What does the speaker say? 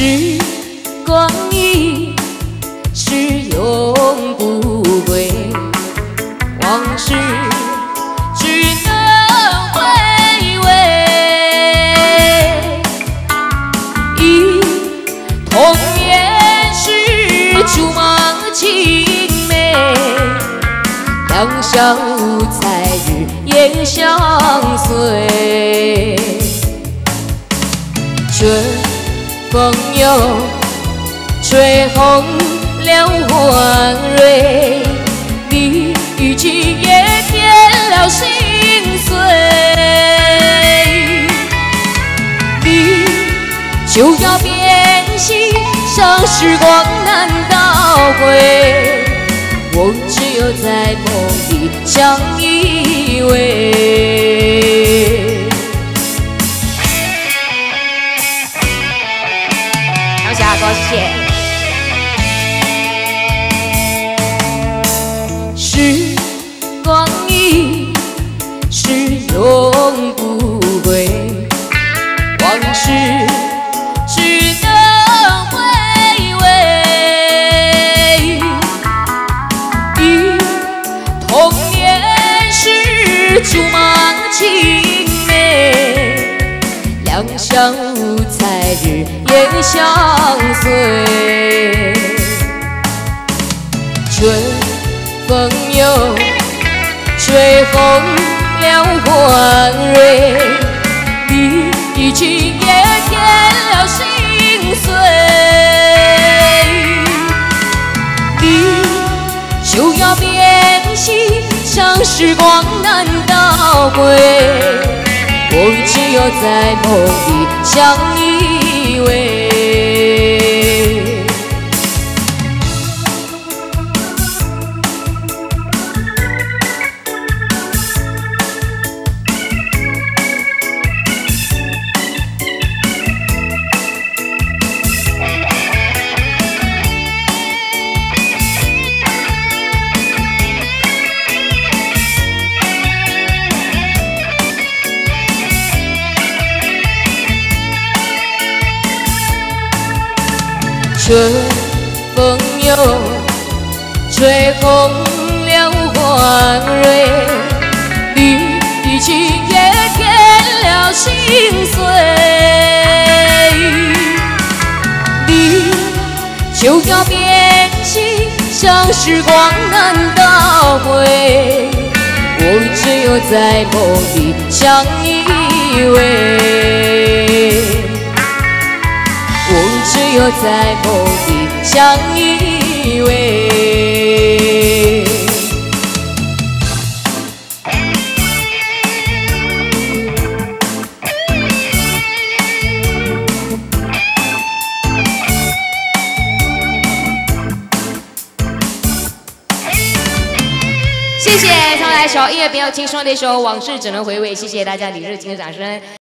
时光一逝永不回往事只能回味忆童年时竹马青梅两小无猜日夜相随风又吹红了花蕊，你一句也添了心碎。你就要变心，像时光难倒回，我只有在梦里相依偎。马青梅，两相无猜日夜相随。春风又吹红了花蕊，你一句也添了心碎。像时光难倒回，我只有在梦里相依春风又吹红了花蕊，你一句也添了心碎。你就要变心，像时光难倒回，我只有在梦里相依偎。在梦里相依偎。谢谢，上来一首音乐比较轻松的一首《往事只能回味》，谢谢大家你热情的掌声。